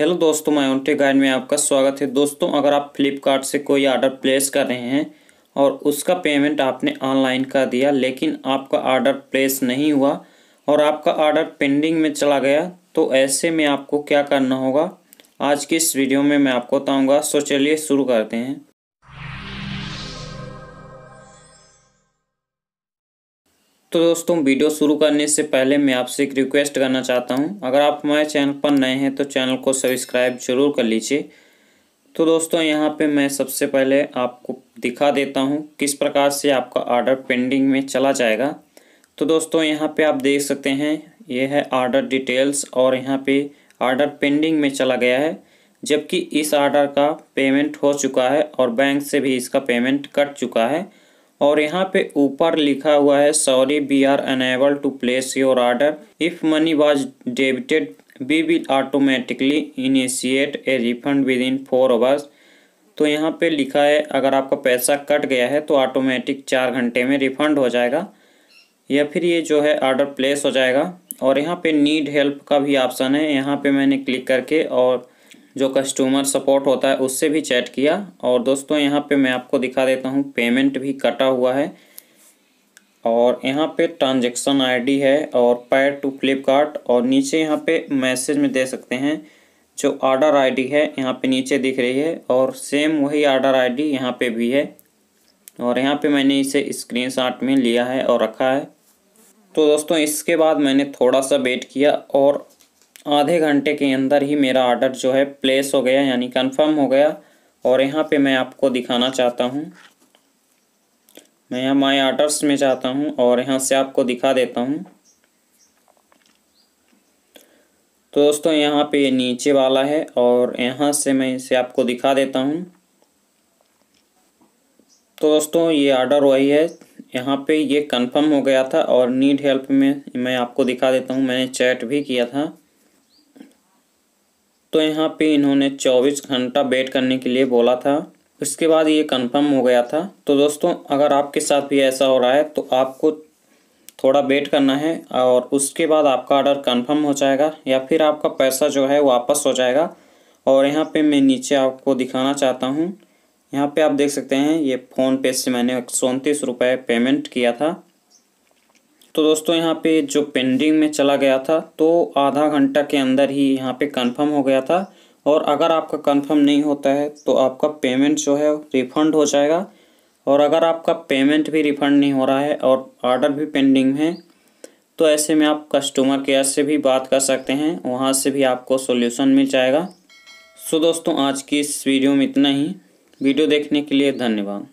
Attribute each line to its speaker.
Speaker 1: Hello दोस्तों, मैं ओंटे guide में आपका स्वागत है। दोस्तों, अगर आप फ्लिपकार्ट से कोई आर्डर प्लेस कर रहे हैं और उसका पेमेंट आपने ऑनलाइन कर दिया, लेकिन आपका आर्डर प्लेस नहीं हुआ और आपका आर्डर पेंडिंग में चला गया तो ऐसे में आपको क्या करना होगा? आज की इस वीडियो में मैं आपको बताऊँगा, सो चलिए शुरू करते हैं। तो दोस्तों, वीडियो शुरू करने से पहले मैं आपसे एक रिक्वेस्ट करना चाहता हूँ। अगर आप हमारे चैनल पर नए हैं तो चैनल को सब्सक्राइब ज़रूर कर लीजिए। तो दोस्तों, यहाँ पे मैं सबसे पहले आपको दिखा देता हूँ किस प्रकार से आपका ऑर्डर पेंडिंग में चला जाएगा। तो दोस्तों, यहाँ पे आप देख सकते हैं, ये है ऑर्डर डिटेल्स और यहाँ पर ऑर्डर पेंडिंग में चला गया है। जबकि इस ऑर्डर का पेमेंट हो चुका है और बैंक से भी इसका पेमेंट कट चुका है। और यहाँ पे ऊपर लिखा हुआ है sorry we are unable to place your order if money was debited we will automatically initiate a refund within four hours तो यहाँ पे लिखा है, अगर आपका पैसा कट गया है तो ऑटोमेटिक चार घंटे में रिफंड हो जाएगा। या फिर ये जो है ऑर्डर प्लेस हो जाएगा। और यहाँ पे नीड हेल्प का भी ऑप्शन है। यहाँ पे मैंने क्लिक करके और जो कस्टमर सपोर्ट होता है, उससे भी चैट किया। और दोस्तों, यहाँ पे मैं आपको दिखा देता हूँ पेमेंट भी कटा हुआ है। और यहाँ पे ट्रांजेक्शन आईडी है और पैड टू फ्लिपकार्ट और नीचे यहाँ पे मैसेज में दे सकते हैं, जो ऑर्डर आईडी है, यहाँ पे नीचे दिख रही है। और सेम वही ऑर्डर आईडी यहाँ पे भी है। और यहाँ पे मैंने इसे स्क्रीनशॉट में लिया है और रखा है। तो दोस्तों, इसके बाद मैंने थोड़ा सा वेट किया और आधे घंटे के अंदर ही मेरा ऑर्डर जो है प्लेस हो गया, यानी कंफर्म हो गया। और यहाँ पे मैं आपको दिखाना चाहता हूँ। मैं यहाँ माई ऑर्डर्स में जाता हूँ और यहाँ से आपको दिखा देता हूँ। तो दोस्तों, यहाँ पे नीचे वाला है और यहाँ से मैं इसे आपको दिखा देता हूँ। तो दोस्तों, ये ऑर्डर वही है यहाँ पे ये कंफर्म हो गया था और नीड हेल्प में मैं आपको दिखा देता हूँ। मैंने चैट भी किया था। तो यहाँ पे इन्होंने 24 घंटा वेट करने के लिए बोला था। उसके बाद ये कंफर्म हो गया था। तो दोस्तों, अगर आपके साथ भी ऐसा हो रहा है तो आपको थोड़ा वेट करना है और उसके बाद आपका ऑर्डर कंफर्म हो जाएगा या फिर आपका पैसा जो है वापस हो जाएगा। और यहाँ पे मैं नीचे आपको दिखाना चाहता हूँ। यहाँ पे आप देख सकते हैं, ये फ़ोनपे से मैंने सौंतीस रुपये पेमेंट किया था। तो दोस्तों, यहाँ पे जो पेंडिंग में चला गया था तो आधा घंटा के अंदर ही यहाँ पे कंफर्म हो गया था। और अगर आपका कंफर्म नहीं होता है तो आपका पेमेंट जो है रिफ़ंड हो जाएगा। और अगर आपका पेमेंट भी रिफ़ंड नहीं हो रहा है और ऑर्डर भी पेंडिंग है तो ऐसे में आप कस्टमर केयर से भी बात कर सकते हैं। वहाँ से भी आपको सोल्यूशन मिल जाएगा। सो दोस्तों, आज की इस वीडियो में इतना ही। वीडियो देखने के लिए धन्यवाद।